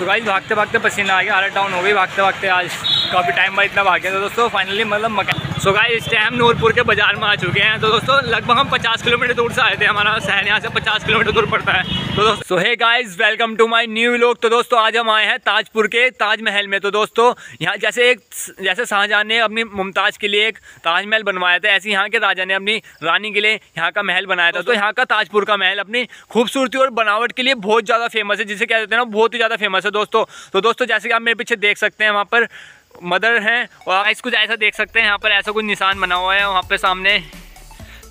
So guys भागते भागते पसीना आ गया हालत डाउन हो गई भागते भागते आज काफ़ी टाइम बाद इतना भाग गया। तो दोस्तों फाइनली मतलब मकान सो गाइस इस टाइम नूरपुर के बाज़ार में आ चुके हैं। तो दोस्तों, लगभग हम 50 किलोमीटर दूर से आए थे। हमारा शहर यहाँ से 50 किलोमीटर दूर पड़ता है। तो दोस्तों so hey guys welcome to my new vlog तो दोस्तों, आज हम आए हैं ताजपुर के ताजमहल में। तो दोस्तों, यहाँ जैसे एक जैसे शाहजहां ने अपनी मुमताज़ के लिए एक ताजमहल बनवाया था, ऐसे यहाँ के राजा ने अपनी रानी के लिए यहाँ का महल बनाया था। तो यहाँ का ताजपुर का महल अपनी खूबसूरती और बनावट के लिए बहुत ज़्यादा फ़ेमस है, जिसे कह देते हैं ना, बहुत ही ज़्यादा फ़ेमस है दोस्तों। तो दोस्तों, जैसे कि आप मेरे पीछे देख सकते हैं, वहाँ पर मदर हैं और इस कुछ ऐसा देख सकते हैं, यहाँ पर ऐसा कुछ निशान बना हुआ है, वहाँ पे सामने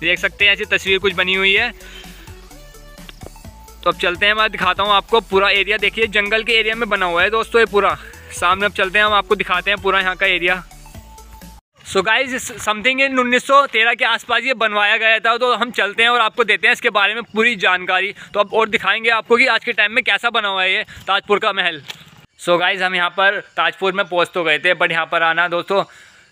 देख सकते हैं, ऐसी तस्वीर कुछ बनी हुई है। तो अब चलते हैं, मैं दिखाता हूँ आपको पूरा एरिया देखिए, जंगल के एरिया में बना हुआ है दोस्तों ये पूरा। सामने अब चलते हैं, हम आपको दिखाते हैं पूरा यहाँ का area so guys something in 1913 के आसपास ये बनवाया गया था तो हम चलते हैं और आपको देते हैं इसके बारे में पूरी जानकारी। तो अब और दिखाएँगे आपको कि आज के टाइम में कैसा बना हुआ है ये, ताजपुर का महल। सो गाइज़ हम यहाँ पर ताजपुर में पहुँच तो गए थे बट यहाँ पर आना दोस्तों,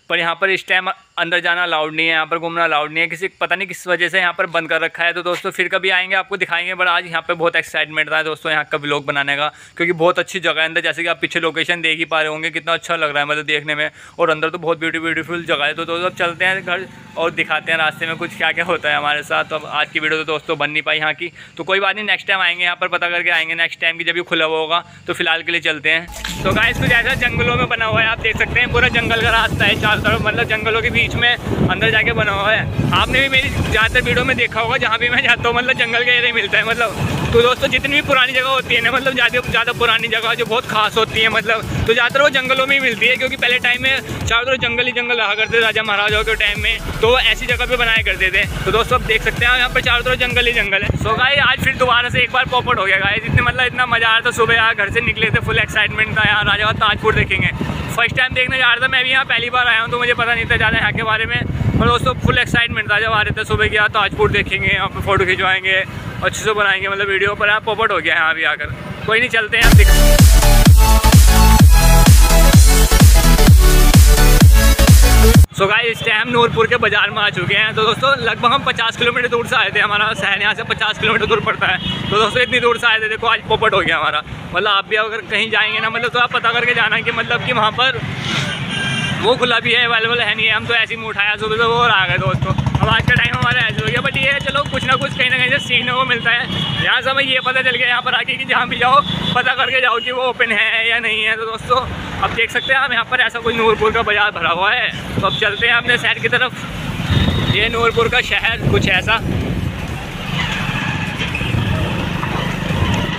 पर यहाँ पर इस टाइम अंदर जाना अलाउड नहीं है, यहाँ पर घूमना अलाउड नहीं है, किसी, पता नहीं किस वजह से यहाँ पर बंद कर रखा है। तो दोस्तों, फिर कभी आएँगे, आपको दिखाएँगे बट आज यहाँ पे बहुत एक्साइटमेंट था दोस्तों, यहाँ का ब्लॉग बनाने का, क्योंकि बहुत अच्छी जगह है अंदर, जैसे कि आप पीछे लोकेशन देख ही पा रहे होंगे, कितना अच्छा लग रहा है मतलब देखने में, और अंदर तो बहुत ब्यूटी ब्यूटीफुल जगह है। तो दोस्तों, अब चलते हैं घर और दिखाते हैं रास्ते में कुछ क्या क्या होता है हमारे साथ। तो अब आज की वीडियो तो दोस्तों बन नहीं पाई यहाँ की। तो कोई बात नहीं नेक्स्ट टाइम आएँगे यहाँ पर, पता करके आएँगे नेक्स्ट टाइम की जब भी खुला हुआ होगा तो फ़िलहाल के लिए चलते हैं। तो गाइस कुछ ऐसा जंगलों में बना हुआ है, आप देख सकते हैं, पूरा जंगल का रास्ता है, चारों तरफ़ मतलब जंगलों के बीच में अंदर जाके बना हुआ है। आपने भी मेरी ज़्यादातर वीडियो में देखा होगा, जहाँ भी मैं जाता हूँ मतलब जंगल का एरिया मिलता है मतलब। तो दोस्तों, जितनी भी पुरानी जगह होती है ना मतलब ज़्यादा ज़्यादा पुरानी जगह जो बहुत खास होती है मतलब तो ज़्यादातर वो जंगलों में ही मिलती है, क्योंकि पहले टाइम में चारों तरफ़ जंगल ही जंगल रहा करते राजा महाराजाओं के टाइम में। तो ऐसी जगह पे बनाया करते थे। तो दोस्तों, आप देख सकते हैं, यहाँ पर चारों तरफ़ जंगल ही जंगल है। सो गाई आज फिर दोबारा से एक बार पॉपट हो गया गाय जितने मतलब इतना मज़ा आ रहा था, सुबह यहाँ घर से निकले थे फुल एक्साइटमेंट था यहाँ राजा ताजपुर देखेंगे। फ़र्स्ट टाइम देखने जा रहा था, मैं भी यहाँ पहली बार आया हूँ तो मुझे पता नहीं था, ज़्यादा यहाँ के बारे में। और दोस्तों फुल एक्साइटमेंट था जब आ रहे थे सुबह यहाँ ताजपुर देखेंगे, यहाँ पर फ़ोटो खिंचवाएँगे, अच्छे से बनाएँगे। मतलब वीडियो पर यहाँ पॉपट हो गया यहाँ भी आकर। कोई नहीं, चलते हैं, आप दिखा सो गाइस इस टाइम नूरपुर के बाज़ार में आ चुके हैं। तो दोस्तों, लगभग हम 50 किलोमीटर दूर से आए थे। हमारा शहर यहाँ से 50 किलोमीटर दूर पड़ता है। तो दोस्तों, इतनी दूर से आए थे, देखो, आज पोपट हो गया हमारा। मतलब आप भी अगर कहीं जाएँगे ना मतलब तो आप पता करके जाना कि मतलब कि वहाँ पर वो खुला भी है अवेलेबल है नहीं है। हम तो ऐसे ही मुँह उठाया, सुबह वो और आ गए दोस्तों। अब आज का टाइम हमारा ऐसे हो गया। बट ये चलो, कुछ ना कुछ कहीं ना कहीं से सीखने को मिलता है। यहाँ से हमें ये पता चल गया यहाँ पर आके कि जहाँ भी जाओ, पता करके जाओ कि वो ओपन है या नहीं है। तो दोस्तों, अब देख सकते हैं हम यहाँ पर ऐसा कोई नूरपुर का बाज़ार भरा हुआ है। तो अब चलते हैं अपने शहर की तरफ़। ये नूरपुर का शहर, कुछ ऐसा।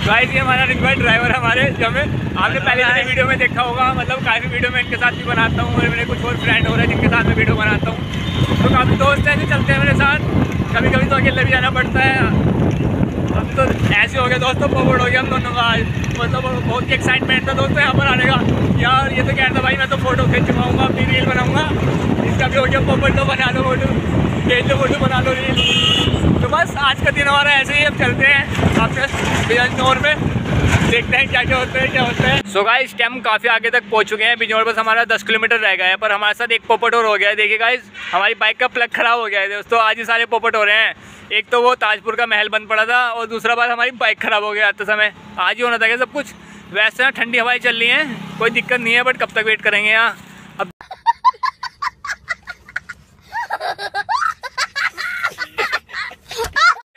गाइस ये हमारा रिक्वायर्ड ड्राइवर हमारे। जो हमें आपने पहले वाले वीडियो में देखा होगा मतलब काफ़ी वीडियो में इनके साथ भी बनाता हूँ और मेरे कुछ और फ्रेंड हो रहे हैं जिनके साथ मैं वीडियो बनाता हूँ। तो काफ़ी दोस्त ऐसे चलते हैं मेरे साथ। कभी कभी तो अकेले भी जाना पड़ता है। अब तो ऐसे हो गया, दोस्तों फॉरवर्ड हो गया हम दोनों का। मतलब बहुत ही एक्साइटमेंट था दोस्तों यहाँ पर आने का। यार, ये तो कह रहा था भाई, मैं तो फ़ोटो खिंचवाऊँगा अपनी रील बनाऊँगा। इसका भी हो गया फॉरवर्ड तो बना लो फ़ोटो भेज लो फ़ोटो बना लो रील आज का दिन हमारा ऐसे ही, अब चलते हैं आपसे बिजनौर में देखते हैं क्या क्या होता है, क्या होता है। सो गाइस टाइम काफ़ी आगे तक पहुँच चुके हैं। बिजनौर बस हमारा 10 किलोमीटर रह गया है, पर हमारे साथ एक पोपट और हो गया है। देखिए गाइस हमारी बाइक का प्लग खराब हो गया है। दोस्तों, आज ही सारे पोपट हो रहे हैं। एक तो वो ताजपुर का महल बंद पड़ा था, और दूसरा बात, हमारी बाइक खराब हो गया आते समय, आज ही होना था क्या सब कुछ? वैसे ना ठंडी हवाएँ चल रही हैं, कोई दिक्कत नहीं है बट कब तक वेट करेंगे यहाँ अब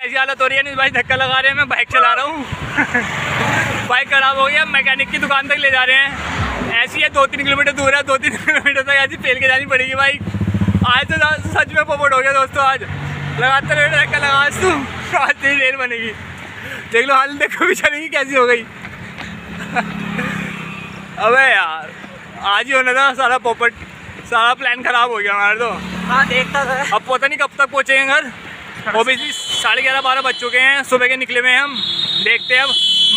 ऐसी हालत हो रही है नहीं भाई धक्का लगा रहे हैं मैं बाइक चला रहा हूँ। बाइक खराब हो गया मैकेनिक की दुकान तक ले जा रहे हैं। ऐसी है दो तीन किलोमीटर दूर है दो तीन किलोमीटर तक ऐसी फेल के जानी पड़ेगी बाइक आज तो सच में पोपट हो गया दोस्तों आज। लगातार रेट धक्का लगा आज तू आज तेरी रेल बनेगी। देख लो हाल देखो भी चलेगी कैसी हो गई। अबे यार आज ही होना था सारा पोपट सारा प्लान खराब हो गया हमारा तो। हाँ देखता था। अब पता नहीं कब तक पहुँचेंगे घर। ओबियसली साढ़े ग्यारह बारह बज चुके हैं, सुबह के निकले हुए हैं हम। देखते हैं अब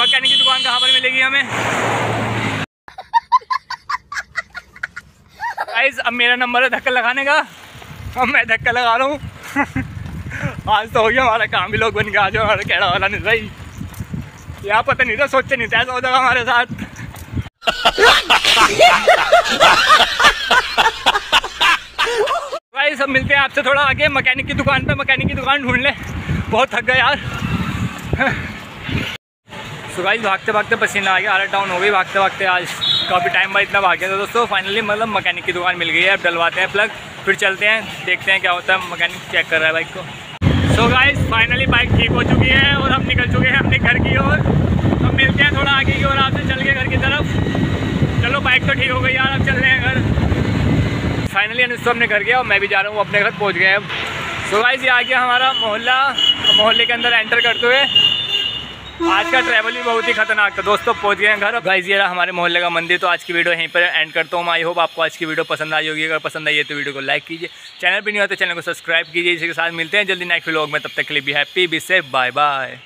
मकैनिक की दुकान कहाँ पर मिलेगी हमें। गाइस अब मेरा नंबर है धक्का लगाने का। अब मैं धक्का लगा रहा हूँ। आज तो हो गया हमारा काम भी लोग बन गया आज हमारा कैड़ा वाला नहीं, भाई। यहाँ पता नहीं था, सोचे नहीं था, ऐसा होता हमारे साथ। भाई सब मिलते हैं आपसे थोड़ा आगे मकैनिक की दुकान पे मकैनिक की दुकान ढूंढ ले बहुत थक गए यार। सो गाइस भागते भागते पसीना आ गया हालत डाउन हो गई, भागते भागते आज काफ़ी टाइम बाद इतना भाग गया था दोस्तों। फाइनली मतलब मैकेनिक की दुकान मिल गई है, अब डलवाते हैं प्लग फिर चलते हैं, देखते हैं क्या होता है। मैकेनिक चेक कर रहा है बाइक को। सो गाइस फाइनली बाइक ठीक हो चुकी है और हम निकल चुके हैं अपने घर की ओर। हम मिलते हैं थोड़ा आगे की ओर, आपसे चल के घर की तरफ़। चलो बाइक तो ठीक हो गई यार, अब चल रहे हैं घर। फाइनली अनुष्ठा अपने घर गया और मैं भी जा रहा हूँ अपने घर पहुँच गए अब सो गाइस ये आ गया हमारा मोहल्ला। मोहल्ले के अंदर एंटर करते हुए आज का ट्रैवल भी बहुत ही खतरनाक था। दोस्तों, पहुँच गए हैं घर। गाइस ये रहा हमारे मोहल्ले का मंदिर। तो आज की वीडियो यहीं पर एंड करता हूँ। आई होप आपको आज की वीडियो पसंद आई होगी। अगर पसंद आई है तो वीडियो को लाइक कीजिए। चैनल पर नहीं हो तो चैनल को सब्सक्राइब कीजिए। इसी के साथ मिलते हैं जल्दी नेक्स्ट व्लॉग में। तब तक के लिए भी happy be safe bye bye